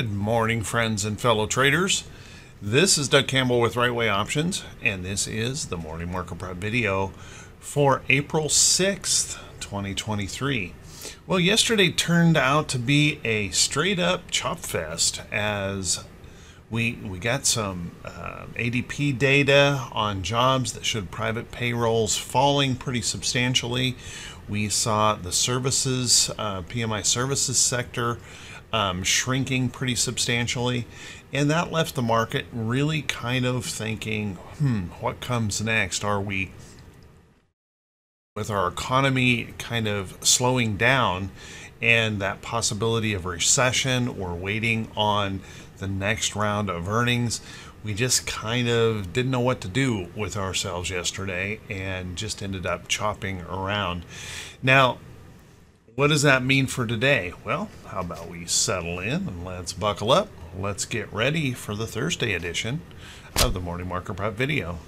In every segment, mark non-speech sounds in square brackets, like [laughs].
Good morning, friends and fellow traders. This is Doug Campbell with Right Way Options, and this is the morning market prep video for April 6th, 2023. Well, yesterday turned out to be a straight up chop fest as we we got some uh, ADP data on jobs that showed private payrolls falling pretty substantially. We saw the services uh, PMI services sector um, shrinking pretty substantially. And that left the market really kind of thinking, hmm, what comes next? Are we, with our economy kind of slowing down and that possibility of recession or waiting on the next round of earnings, we just kind of didn't know what to do with ourselves yesterday and just ended up chopping around. Now, what does that mean for today? Well, how about we settle in and let's buckle up. Let's get ready for the Thursday edition of the Morning Market Prep video.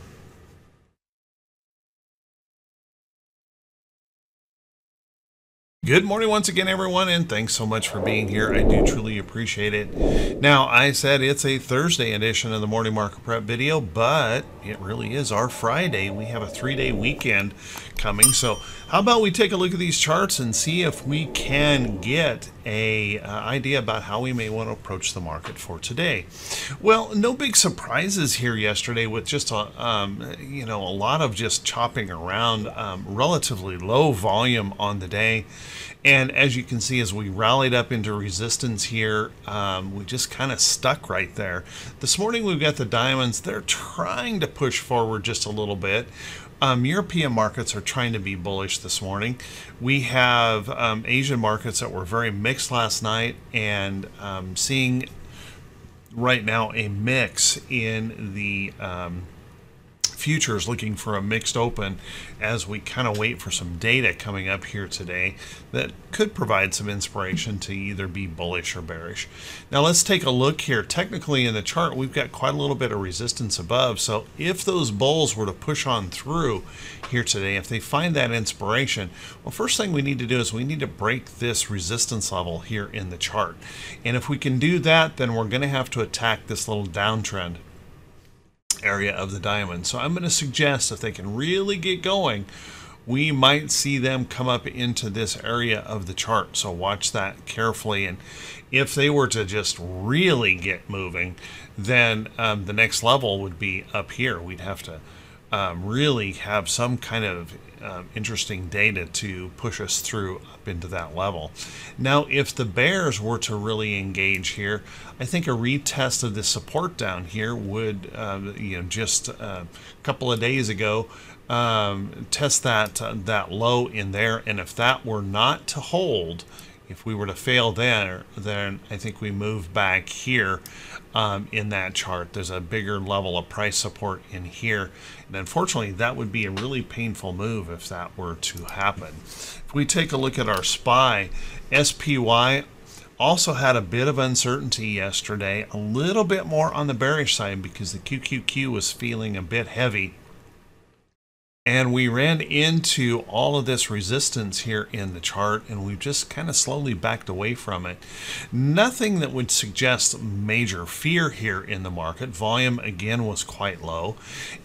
Good morning once again, everyone, and thanks so much for being here. I do truly appreciate it. Now, I said it's a Thursday edition of the Morning Market Prep video, but it really is our Friday. We have a three-day weekend coming, so how about we take a look at these charts and see if we can get a uh, idea about how we may want to approach the market for today. Well, no big surprises here yesterday with just a, um, you know, a lot of just chopping around, um, relatively low volume on the day. And as you can see, as we rallied up into resistance here, um, we just kind of stuck right there. This morning we've got the diamonds. They're trying to push forward just a little bit. Um, European markets are trying to be bullish this morning. We have um, Asian markets that were very mixed last night and um, seeing right now a mix in the um, futures looking for a mixed open as we kind of wait for some data coming up here today that could provide some inspiration to either be bullish or bearish. Now let's take a look here. Technically in the chart, we've got quite a little bit of resistance above. So if those bulls were to push on through here today, if they find that inspiration, well, first thing we need to do is we need to break this resistance level here in the chart. And if we can do that, then we're going to have to attack this little downtrend area of the diamond. So I'm going to suggest if they can really get going, we might see them come up into this area of the chart. So watch that carefully. And if they were to just really get moving, then um, the next level would be up here. We'd have to um, really have some kind of um, interesting data to push us through up into that level. Now, if the bears were to really engage here, I think a retest of the support down here would, uh, you know, just a couple of days ago, um, test that uh, that low in there, and if that were not to hold, if we were to fail there, then I think we move back here um, in that chart. There's a bigger level of price support in here. And unfortunately, that would be a really painful move if that were to happen. If we take a look at our SPY, SPY also had a bit of uncertainty yesterday, a little bit more on the bearish side because the QQQ was feeling a bit heavy and we ran into all of this resistance here in the chart, and we've just kind of slowly backed away from it. Nothing that would suggest major fear here in the market. Volume, again, was quite low.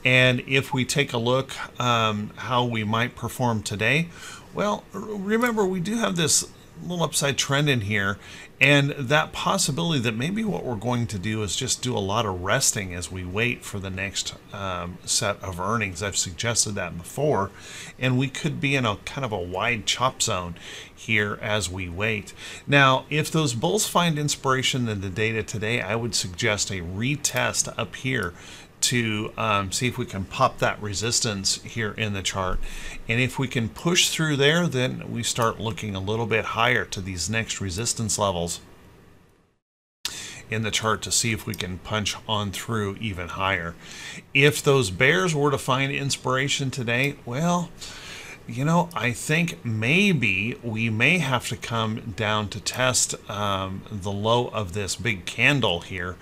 And if we take a look um, how we might perform today, well, remember, we do have this little upside trend in here and that possibility that maybe what we're going to do is just do a lot of resting as we wait for the next um, set of earnings. I've suggested that before, and we could be in a kind of a wide chop zone here as we wait. Now, if those bulls find inspiration in the data today, I would suggest a retest up here to um, see if we can pop that resistance here in the chart. And if we can push through there, then we start looking a little bit higher to these next resistance levels in the chart to see if we can punch on through even higher. If those bears were to find inspiration today, well, you know, I think maybe we may have to come down to test um, the low of this big candle here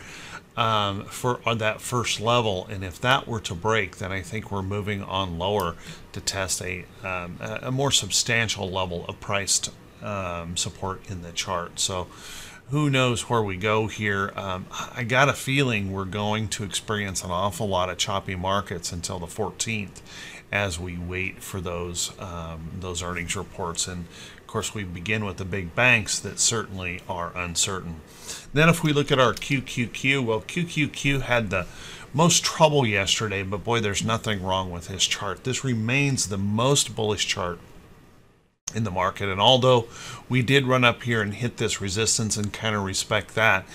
um, for on that first level. And if that were to break, then I think we're moving on lower to test a, um, a more substantial level of priced um, support in the chart. So who knows where we go here. Um, I got a feeling we're going to experience an awful lot of choppy markets until the 14th as we wait for those um, those earnings reports. And of course, we begin with the big banks that certainly are uncertain. Then, if we look at our QQQ, well, QQQ had the most trouble yesterday, but boy, there's nothing wrong with his chart. This remains the most bullish chart in the market. And although we did run up here and hit this resistance and kind of respect that,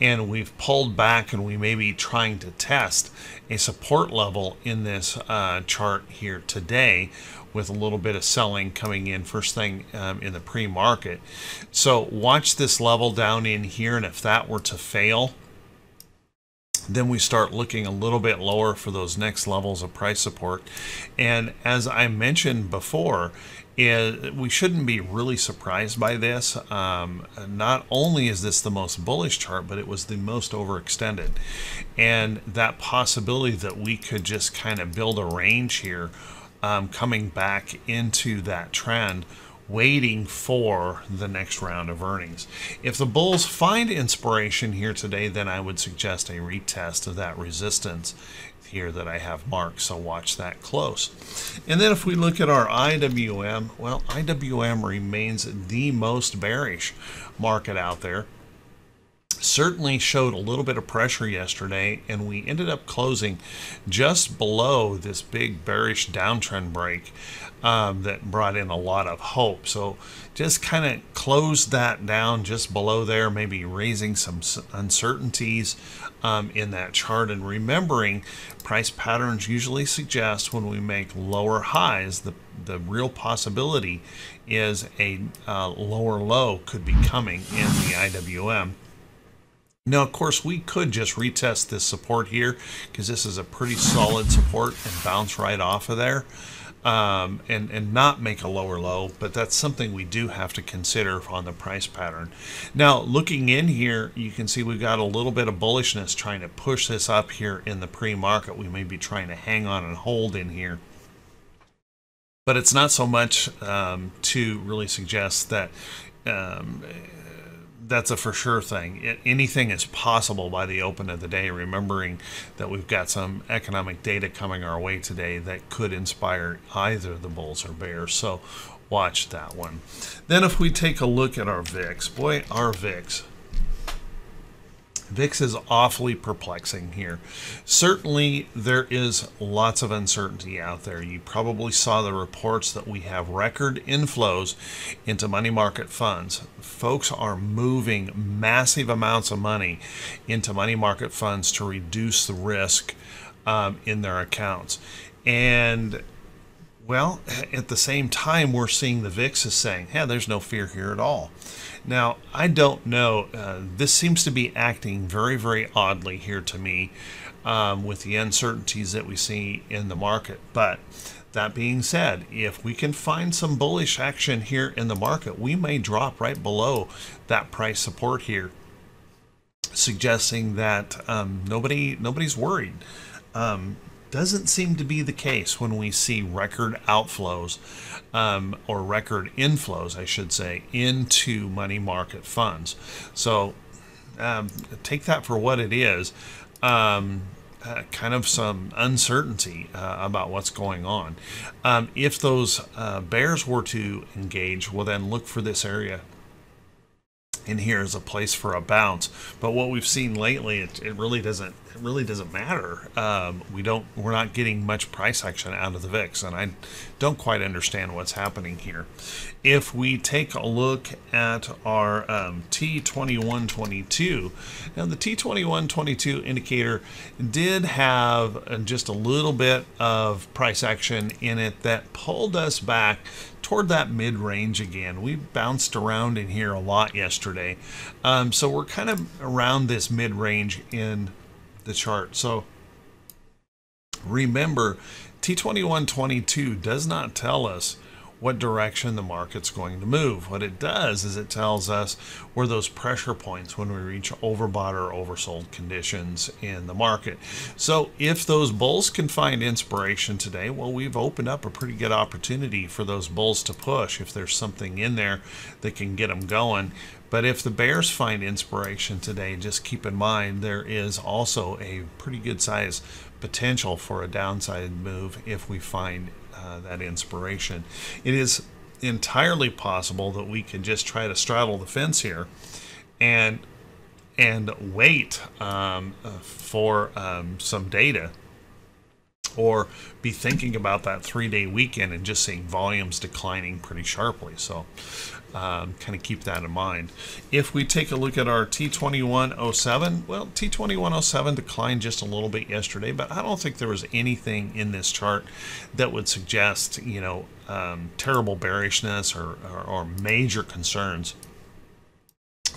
and we've pulled back and we may be trying to test a support level in this uh, chart here today with a little bit of selling coming in first thing um, in the pre-market. So watch this level down in here and if that were to fail, then we start looking a little bit lower for those next levels of price support. And as I mentioned before, is we shouldn't be really surprised by this. Um, not only is this the most bullish chart, but it was the most overextended. And that possibility that we could just kind of build a range here um, coming back into that trend waiting for the next round of earnings. If the bulls find inspiration here today, then I would suggest a retest of that resistance here that I have marked, so watch that close. And then if we look at our IWM, well, IWM remains the most bearish market out there certainly showed a little bit of pressure yesterday, and we ended up closing just below this big bearish downtrend break um, that brought in a lot of hope. So just kind of closed that down just below there, maybe raising some uncertainties um, in that chart. And remembering price patterns usually suggest when we make lower highs, the, the real possibility is a uh, lower low could be coming in the IWM. Now, of course, we could just retest this support here because this is a pretty solid support and bounce right off of there um, and, and not make a lower low, but that's something we do have to consider on the price pattern. Now, looking in here, you can see we've got a little bit of bullishness trying to push this up here in the pre-market. We may be trying to hang on and hold in here but it's not so much um, to really suggest that um, that's a for sure thing. It, anything is possible by the open of the day, remembering that we've got some economic data coming our way today that could inspire either the bulls or bears. So watch that one. Then if we take a look at our VIX, boy, our VIX VIX is awfully perplexing here. Certainly, there is lots of uncertainty out there. You probably saw the reports that we have record inflows into money market funds. Folks are moving massive amounts of money into money market funds to reduce the risk um, in their accounts. And well, [laughs] at the same time, we're seeing the VIX is saying, yeah, there's no fear here at all. Now, I don't know. Uh, this seems to be acting very, very oddly here to me um, with the uncertainties that we see in the market. But that being said, if we can find some bullish action here in the market, we may drop right below that price support here, suggesting that um, nobody nobody's worried. Um, doesn't seem to be the case when we see record outflows um, or record inflows, I should say, into money market funds. So um, take that for what it is. Um, uh, kind of some uncertainty uh, about what's going on. Um, if those uh, bears were to engage, well, then look for this area in here is a place for a bounce. But what we've seen lately, it, it really doesn't it really doesn't matter. Um, we don't we're not getting much price action out of the VIX, and I don't quite understand what's happening here. If we take a look at our um, T2122, now the T2122 indicator did have just a little bit of price action in it that pulled us back toward that mid-range again. We bounced around in here a lot yesterday. Um, so we're kind of around this mid-range in the chart. So remember, T2122 does not tell us what direction the market's going to move. What it does is it tells us where those pressure points when we reach overbought or oversold conditions in the market. So if those bulls can find inspiration today, well, we've opened up a pretty good opportunity for those bulls to push if there's something in there that can get them going. But if the bears find inspiration today, just keep in mind there is also a pretty good size potential for a downside move if we find uh, that inspiration. It is entirely possible that we can just try to straddle the fence here and and wait um, uh, for um, some data or be thinking about that three day weekend and just seeing volumes declining pretty sharply. So, um, kind of keep that in mind. If we take a look at our T2107, well, T2107 declined just a little bit yesterday, but I don't think there was anything in this chart that would suggest, you know, um, terrible bearishness or, or, or major concerns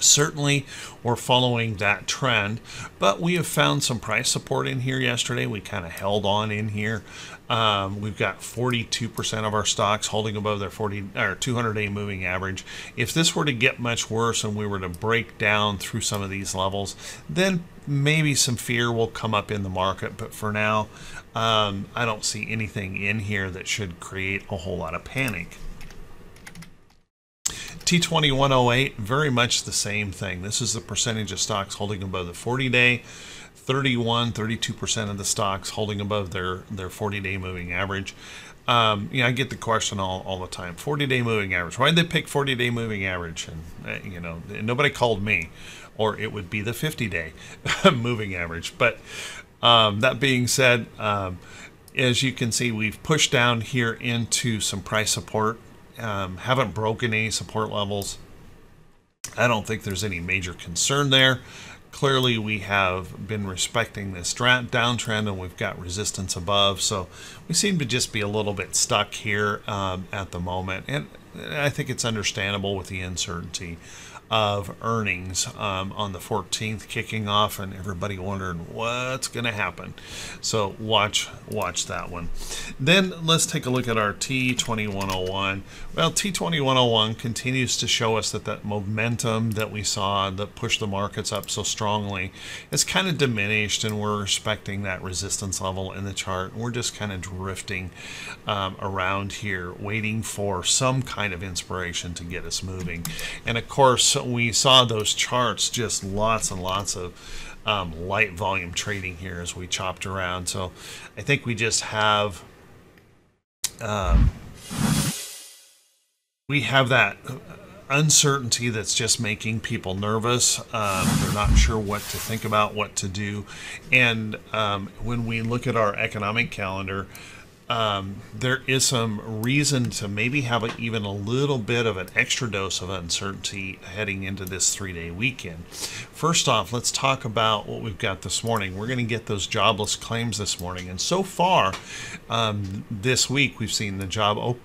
Certainly, we're following that trend, but we have found some price support in here yesterday. We kind of held on in here. Um, we've got 42% of our stocks holding above their 40 or 200-day moving average. If this were to get much worse and we were to break down through some of these levels, then maybe some fear will come up in the market. But for now, um, I don't see anything in here that should create a whole lot of panic. T2108, very much the same thing. This is the percentage of stocks holding above the 40 day. 31, 32% of the stocks holding above their, their 40 day moving average. Um, you know, I get the question all, all the time 40 day moving average. Why did they pick 40 day moving average? And, uh, you know, nobody called me, or it would be the 50 day [laughs] moving average. But um, that being said, um, as you can see, we've pushed down here into some price support um, haven't broken any support levels. I don't think there's any major concern there. Clearly, we have been respecting this downtrend and we've got resistance above. So we seem to just be a little bit stuck here um, at the moment. And I think it's understandable with the uncertainty of earnings um, on the 14th kicking off and everybody wondering what's going to happen. So watch watch that one. Then let's take a look at our T2101 well T2101 continues to show us that that momentum that we saw that pushed the markets up so strongly is kind of diminished and we're respecting that resistance level in the chart. We're just kind of drifting um, around here waiting for some kind of inspiration to get us moving. And of course we saw those charts, just lots and lots of um, light volume trading here as we chopped around. So I think we just have um, we have that uncertainty that's just making people nervous. Um, they're not sure what to think about, what to do. And um, when we look at our economic calendar, um, there is some reason to maybe have a, even a little bit of an extra dose of uncertainty heading into this three day weekend. First off, let's talk about what we've got this morning. We're going to get those jobless claims this morning. And so far um, this week, we've seen the job open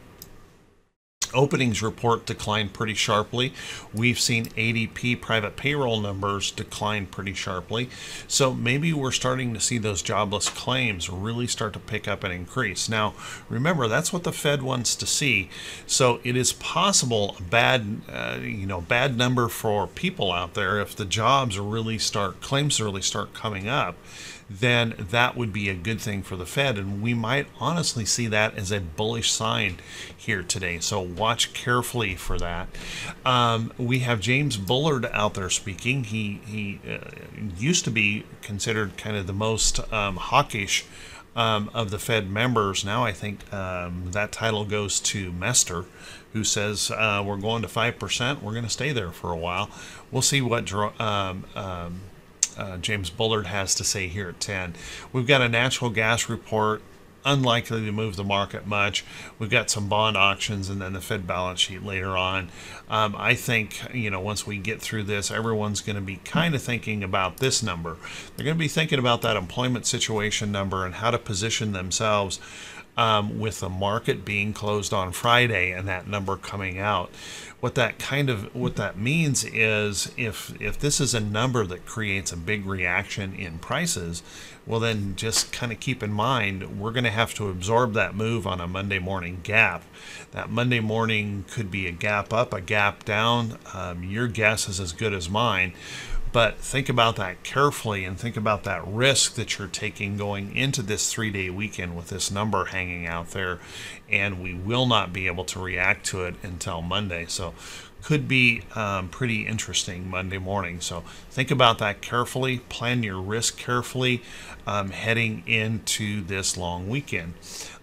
Openings report declined pretty sharply. We've seen ADP private payroll numbers decline pretty sharply. So maybe we're starting to see those jobless claims really start to pick up and increase. Now, remember, that's what the Fed wants to see. So it is possible a bad, uh, you know, bad number for people out there if the jobs really start, claims really start coming up then that would be a good thing for the Fed. And we might honestly see that as a bullish sign here today. So watch carefully for that. Um, we have James Bullard out there speaking. He, he uh, used to be considered kind of the most um, hawkish. Um, of the Fed members. Now I think um, that title goes to Mester, who says uh, we're going to 5%. We're going to stay there for a while. We'll see what um, um, uh, James Bullard has to say here at 10. We've got a natural gas report, unlikely to move the market much. We've got some bond auctions and then the Fed balance sheet later on. Um, I think, you know, once we get through this, everyone's going to be kind of thinking about this number. They're going to be thinking about that employment situation number and how to position themselves um, with the market being closed on Friday and that number coming out. What that kind of what that means is if if this is a number that creates a big reaction in prices, well then just kind of keep in mind we're going to have to absorb that move on a Monday morning gap. That Monday morning could be a gap up, a gap down. Um, your guess is as good as mine. But think about that carefully and think about that risk that you're taking going into this three day weekend with this number hanging out there. And we will not be able to react to it until Monday. So, could be um, pretty interesting Monday morning. So think about that carefully, plan your risk carefully um, heading into this long weekend.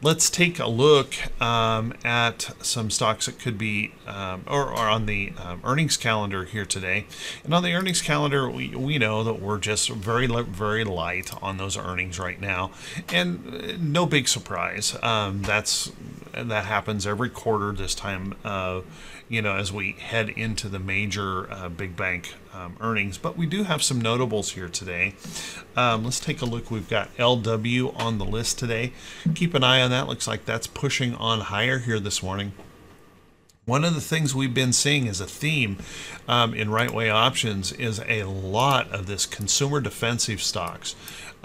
Let's take a look um, at some stocks that could be, um, or, on the um, earnings calendar here today. And on the earnings calendar, we, we know that we're just very, very light on those earnings right now. And uh, no big surprise. Um, that's that happens every quarter this time, uh, you know, as we head into the major uh, big bank um, earnings. But we do have some notables here today. Um, let's take a look. We've got LW on the list today. Keep an eye on that. Looks like that's pushing on higher here this morning. One of the things we've been seeing as a theme um, in right way options is a lot of this consumer defensive stocks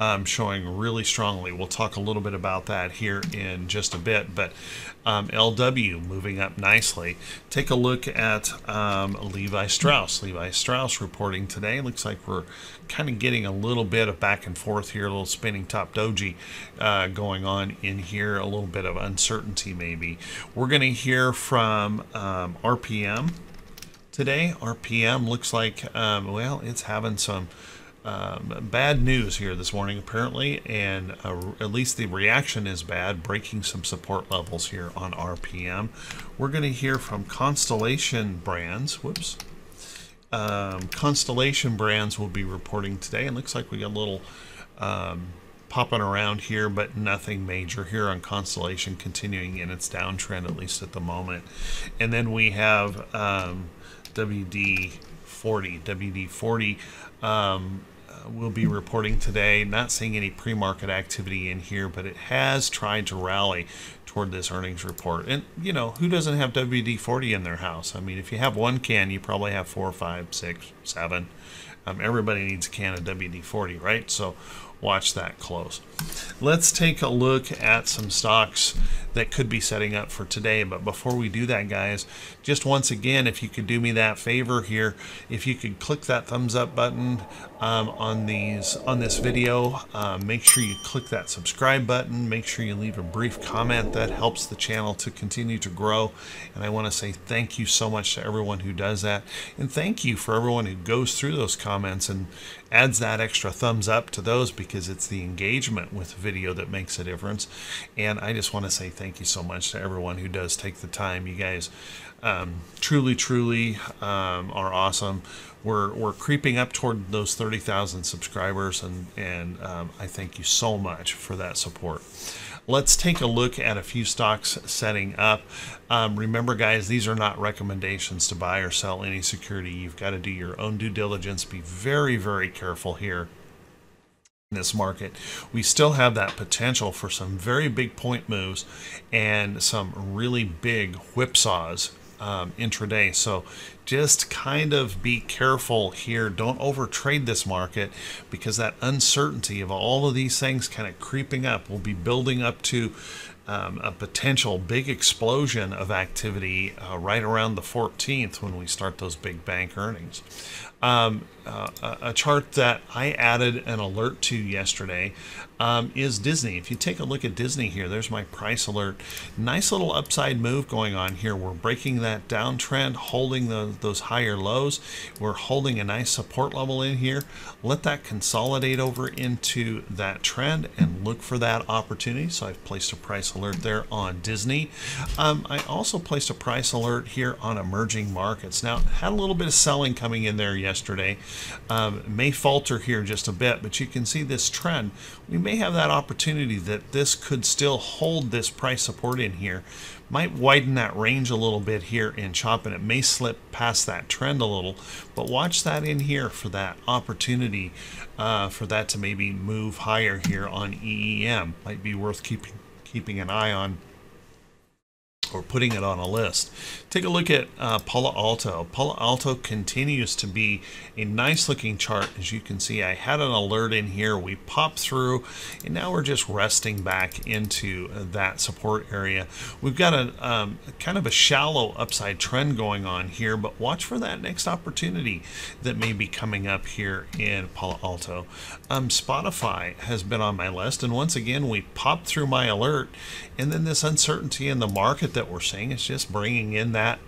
um, showing really strongly. We'll talk a little bit about that here in just a bit, but um, LW moving up nicely. Take a look at um, Levi Strauss. Levi Strauss reporting today. Looks like we're kind of getting a little bit of back and forth here, a little spinning top doji uh, going on in here, a little bit of uncertainty maybe. We're going to hear from um, RPM today. RPM looks like, um, well, it's having some um, bad news here this morning, apparently, and uh, at least the reaction is bad, breaking some support levels here on RPM. We're going to hear from Constellation Brands. Whoops. Um, Constellation Brands will be reporting today, and looks like we got a little um, popping around here, but nothing major here on Constellation, continuing in its downtrend, at least at the moment. And then we have um, WD 40. WD 40 um, will be reporting today. Not seeing any pre market activity in here, but it has tried to rally toward this earnings report. And, you know, who doesn't have WD 40 in their house? I mean, if you have one can, you probably have four, five, six, seven. Um, everybody needs a can of WD 40, right? So watch that close. Let's take a look at some stocks that could be setting up for today. But before we do that, guys, just once again, if you could do me that favor here, if you could click that thumbs up button um, on these on this video, um, make sure you click that subscribe button. Make sure you leave a brief comment that helps the channel to continue to grow. And I want to say thank you so much to everyone who does that, and thank you for everyone who goes through those comments and adds that extra thumbs up to those because it's the engagement with video that makes a difference. And I just want to say thank you so much to everyone who does take the time. You guys um, truly, truly um, are awesome. We're, we're creeping up toward those 30,000 subscribers, and, and um, I thank you so much for that support. Let's take a look at a few stocks setting up. Um, remember, guys, these are not recommendations to buy or sell any security. You've got to do your own due diligence. Be very, very careful here this market, we still have that potential for some very big point moves and some really big whipsaws um, intraday. So just kind of be careful here. Don't overtrade this market because that uncertainty of all of these things kind of creeping up will be building up to um, a potential big explosion of activity uh, right around the 14th when we start those big bank earnings. Um, uh, a chart that I added an alert to yesterday um, is Disney. If you take a look at Disney here, there's my price alert. Nice little upside move going on here. We're breaking that downtrend, holding the, those higher lows. We're holding a nice support level in here. Let that consolidate over into that trend and look for that opportunity. So I've placed a price alert there on Disney. Um, I also placed a price alert here on emerging markets. Now, had a little bit of selling coming in there yesterday. Um, may falter here just a bit, but you can see this trend. We may have that opportunity that this could still hold this price support in here. Might widen that range a little bit here in chop, and it may slip past that trend a little. But watch that in here for that opportunity uh, for that to maybe move higher here on EEM. Might be worth keeping keeping an eye on or putting it on a list. Take a look at uh, Palo Alto. Palo Alto continues to be a nice looking chart. As you can see, I had an alert in here. We popped through and now we're just resting back into that support area. We've got a um, kind of a shallow upside trend going on here, but watch for that next opportunity that may be coming up here in Palo Alto. Um, Spotify has been on my list and once again, we popped through my alert and then this uncertainty in the market that we're seeing is just bringing in that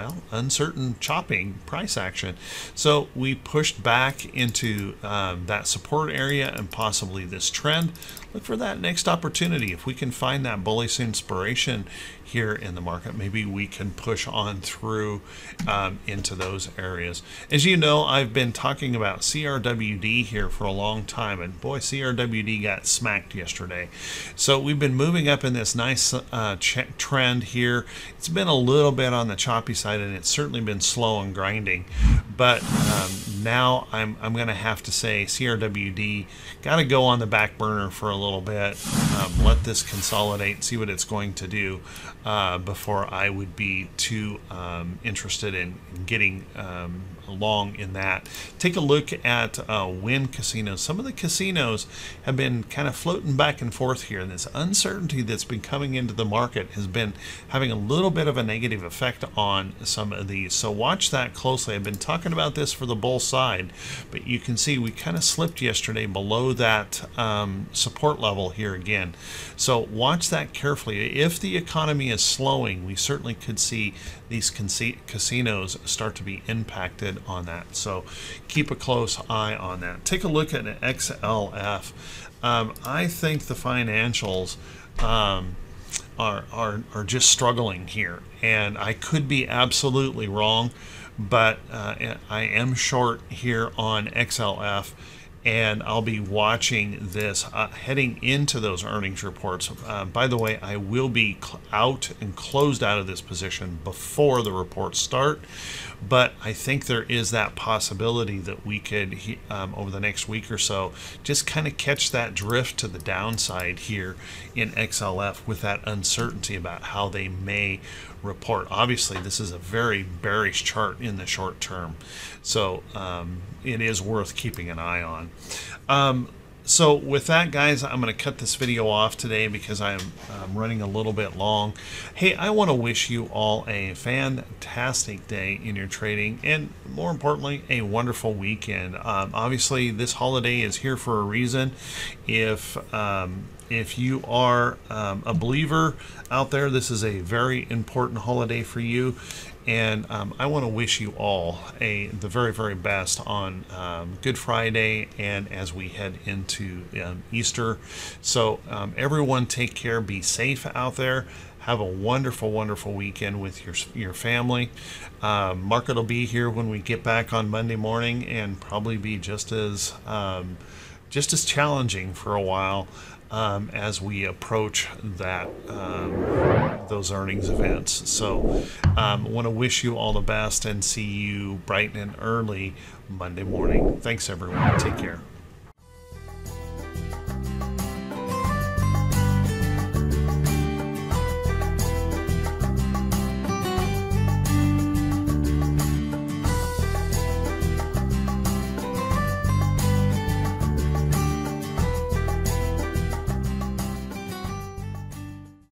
well, uncertain chopping price action. So we pushed back into um, that support area and possibly this trend. Look for that next opportunity. If we can find that bullish inspiration here in the market, maybe we can push on through um, into those areas. As you know, I've been talking about CRWD here for a long time, and boy, CRWD got smacked yesterday. So we've been moving up in this nice uh, trend here. It's been a little bit on the choppy side, and it's certainly been slow and grinding. But um, now I'm, I'm going to have to say CRWD got to go on the back burner for a little bit, um, let this consolidate, see what it's going to do uh, before I would be too um, interested in getting along in that. Take a look at uh, Wynn casinos. Some of the casinos have been kind of floating back and forth here, and this uncertainty that's been coming into the market has been having a little bit of a negative effect on some of these. So watch that closely. I've been talking about this for the bull side, but you can see we kind of slipped yesterday below that um, support level here again. So watch that carefully. If the economy is slowing, we certainly could see these casinos start to be impacted on that. So keep a close eye on that. Take a look at XLF. Um, I think the financials um, are, are, are just struggling here, and I could be absolutely wrong, but uh, I am short here on XLF and I'll be watching this uh, heading into those earnings reports. Uh, by the way, I will be out and closed out of this position before the reports start, but I think there is that possibility that we could, um, over the next week or so, just kind of catch that drift to the downside here in XLF with that uncertainty about how they may report. Obviously, this is a very bearish chart in the short term, so um, it is worth keeping an eye on. Um, so with that guys i'm going to cut this video off today because i'm um, running a little bit long. Hey i want to wish you all a fantastic day in your trading and more importantly a wonderful weekend. Um, obviously this holiday is here for a reason. If um, if you are um, a believer out there, this is a very important holiday for you. And um, I want to wish you all a the very, very best on um, Good Friday and as we head into um, Easter. So, um, everyone, take care, be safe out there. Have a wonderful, wonderful weekend with your your family. Um, market will be here when we get back on Monday morning, and probably be just as um, just as challenging for a while um, as we approach that um, those earnings events. So, um, want to wish you all the best and see you bright and early Monday morning. Thanks, everyone. Take care.